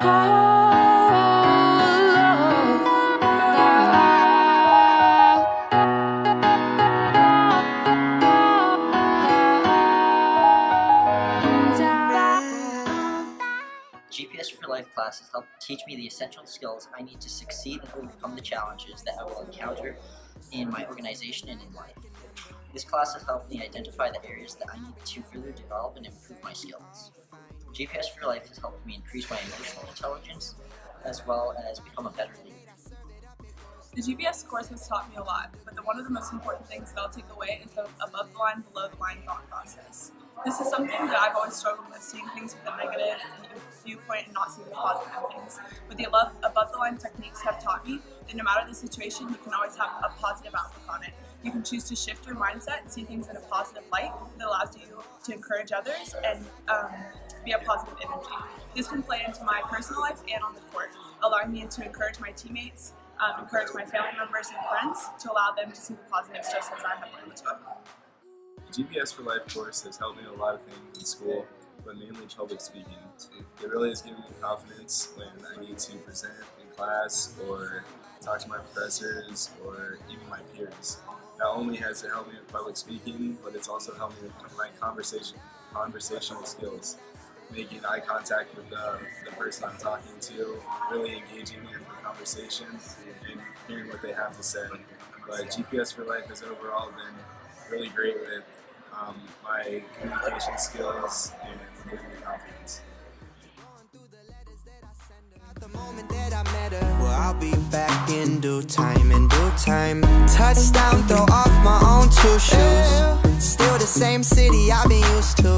GPS for Life classes help teach me the essential skills I need to succeed and overcome the challenges that I will encounter in my organization and in life. This class has helped me identify the areas that I need to further develop and improve my skills. GPS for Life has helped me increase my emotional intelligence as well as become a better leader. The GPS course has taught me a lot, but the, one of the most important things that I'll take away is the above the line, below the line thought process. This is something that I've always struggled with, seeing things with a negative viewpoint and not seeing the positive things. But the above, above the line techniques have taught me that no matter the situation, you can always have a positive outlook on it. You can choose to shift your mindset and see things in a positive light that allows you to encourage others and um, be a positive energy. This can play into my personal life and on the court, allowing me to encourage my teammates, um, encourage my family members and friends to allow them to see the positives just as I have learned to. The GPS for Life course has helped me a lot of things in school, but mainly public speaking. It really has given me confidence when I need to present in class or talk to my professors or even my peers. Not only has it helped me with public speaking, but it's also helped me with my conversation, conversational skills making eye contact with the, the person I'm talking to, really engaging in the conversation and hearing what they have to say. But GPS for Life has overall been really great with um, my communication skills and giving me confidence. Well, I'll be back in due time, in due time. Touchdown, throw off my own two shoes. Still the same city I've been used to.